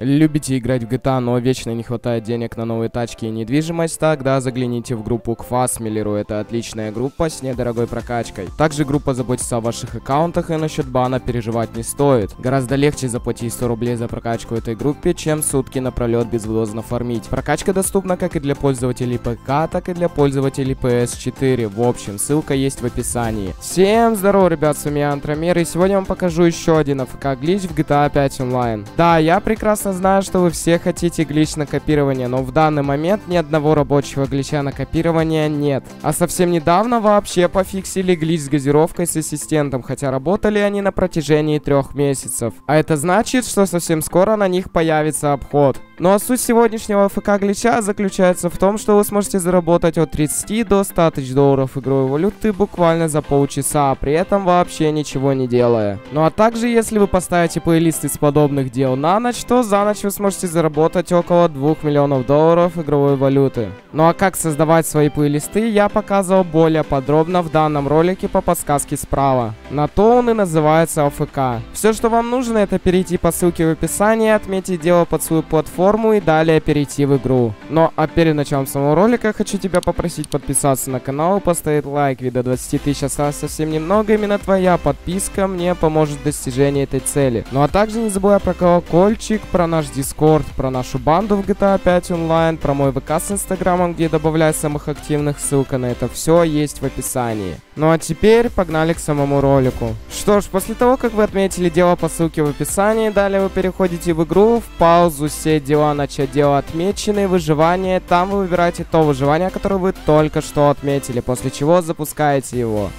Любите играть в GTA, но вечно не хватает денег на новые тачки и недвижимость? Тогда загляните в группу Кфас Миллеру. Это отличная группа с недорогой прокачкой. Также группа заботится о ваших аккаунтах и насчет бана переживать не стоит. Гораздо легче заплатить 100 рублей за прокачку этой группе, чем сутки напролет безвылазно фармить. Прокачка доступна как и для пользователей ПК, так и для пользователей PS4. В общем, ссылка есть в описании. Всем здорово, ребят, с вами Антромер, и сегодня я вам покажу еще один АФК глич в GTA 5 онлайн. Да, я прекрасно прекрасно знаю, что вы все хотите глич на копирование, но в данный момент ни одного рабочего глича на копирование нет. А совсем недавно вообще пофиксили глич с газировкой с ассистентом, хотя работали они на протяжении трех месяцев. А это значит, что совсем скоро на них появится обход. Ну а суть сегодняшнего ФК глича заключается в том, что вы сможете заработать от 30 до 100 тысяч долларов игровой валюты буквально за полчаса, а при этом вообще ничего не делая. Ну а также, если вы поставите плейлист из подобных дел на ночь, то за ночь вы сможете заработать около 2 миллионов долларов игровой валюты. Ну а как создавать свои плейлисты, я показывал более подробно в данном ролике по подсказке справа. На то он и называется АФК. Все, что вам нужно, это перейти по ссылке в описании, отметить дело под свою платформу, форму и далее перейти в игру. Но а перед началом самого ролика хочу тебя попросить подписаться на канал, поставить лайк, ведь до 20 тысяч осталось совсем немного, именно твоя подписка мне поможет в достижении этой цели. Ну а также не забывай про колокольчик, про наш дискорд, про нашу банду в GTA 5 онлайн, про мой ВК с инстаграмом, где добавляю самых активных, ссылка на это все есть в описании. Ну а теперь погнали к самому ролику. Что ж, после того, как вы отметили дело по ссылке в описании, далее вы переходите в игру, в паузу, все дела, начать дело отмеченные, выживание. Там вы выбираете то выживание, которое вы только что отметили, после чего запускаете его.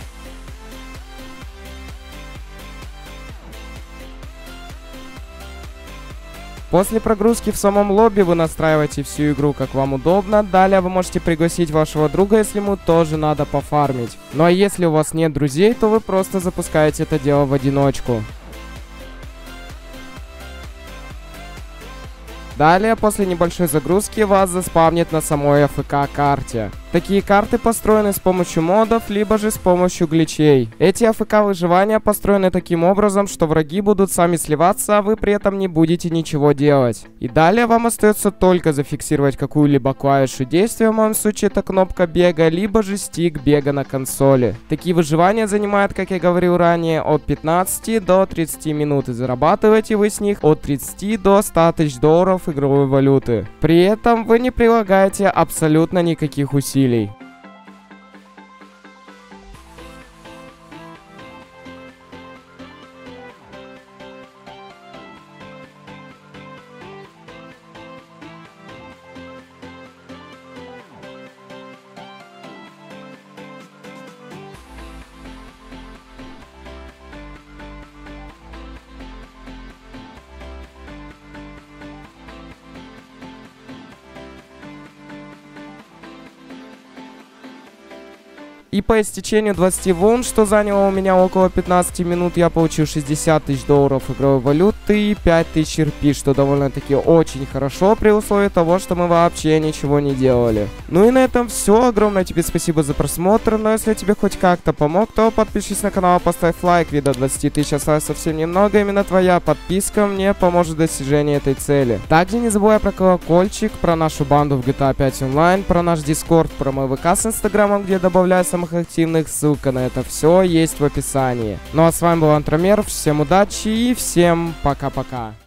После прогрузки в самом лобби вы настраиваете всю игру как вам удобно. Далее вы можете пригласить вашего друга, если ему тоже надо пофармить. Ну а если у вас нет друзей, то вы просто запускаете это дело в одиночку. Далее, после небольшой загрузки, вас заспавнит на самой АФК-карте. Такие карты построены с помощью модов, либо же с помощью гличей. Эти АФК выживания построены таким образом, что враги будут сами сливаться, а вы при этом не будете ничего делать. И далее вам остается только зафиксировать какую-либо клавишу действия, в моем случае это кнопка бега, либо же стик бега на консоли. Такие выживания занимают, как я говорил ранее, от 15 до 30 минут и зарабатываете вы с них от 30 до 100 тысяч долларов игровой валюты. При этом вы не прилагаете абсолютно никаких усилий усилий. И по истечению 20 волн, что заняло у меня около 15 минут, я получил 60 тысяч долларов игровой валюты и 5 тысяч RP, что довольно-таки очень хорошо при условии того, что мы вообще ничего не делали. Ну и на этом все. Огромное тебе спасибо за просмотр. Но если тебе хоть как-то помог, то подпишись на канал, поставь лайк. Ведь до 20 тысяч осталось совсем немного. Именно твоя подписка мне поможет в достижении этой цели. Также не забывай про колокольчик, про нашу банду в GTA 5 онлайн, про наш дискорд, про мой ВК с инстаграмом, где добавляю самых активных. Ссылка на это все есть в описании. Ну а с вами был Антромер. Всем удачи и всем пока-пока.